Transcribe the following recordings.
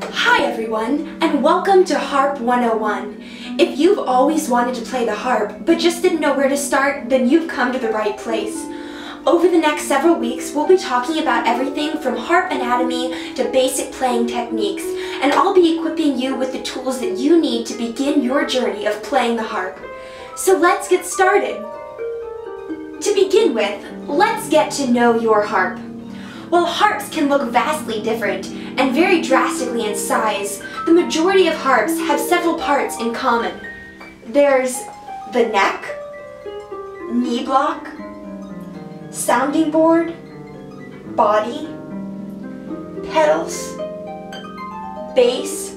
Hi everyone, and welcome to Harp 101. If you've always wanted to play the harp, but just didn't know where to start, then you've come to the right place. Over the next several weeks, we'll be talking about everything from harp anatomy to basic playing techniques, and I'll be equipping you with the tools that you need to begin your journey of playing the harp. So let's get started. To begin with, let's get to know your harp. While harps can look vastly different and vary drastically in size, the majority of harps have several parts in common. There's the neck, knee block, sounding board, body, pedals, base,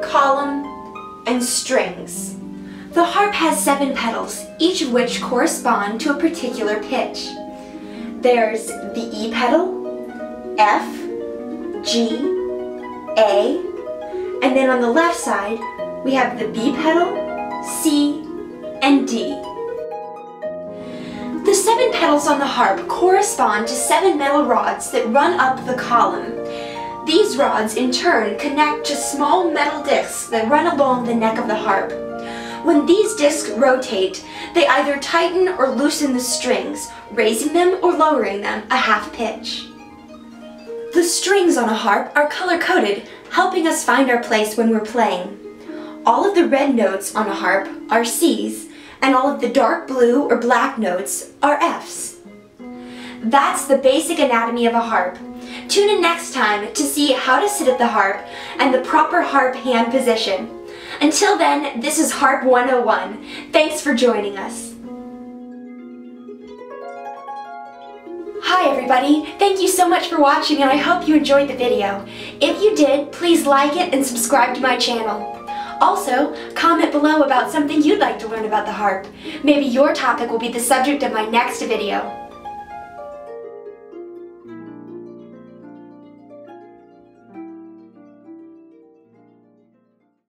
column, and strings. The harp has seven pedals, each of which correspond to a particular pitch. There's the E pedal, F, G, A, and then on the left side, we have the B pedal, C, and D. The seven pedals on the harp correspond to seven metal rods that run up the column. These rods in turn connect to small metal discs that run along the neck of the harp. When these discs rotate, they either tighten or loosen the strings, raising them or lowering them a half pitch. The strings on a harp are color-coded, helping us find our place when we're playing. All of the red notes on a harp are C's, and all of the dark blue or black notes are F's. That's the basic anatomy of a harp. Tune in next time to see how to sit at the harp and the proper harp hand position. Until then, this is Harp 101. Thanks for joining us. Hi everybody, thank you so much for watching and I hope you enjoyed the video. If you did, please like it and subscribe to my channel. Also, comment below about something you'd like to learn about the harp. Maybe your topic will be the subject of my next video.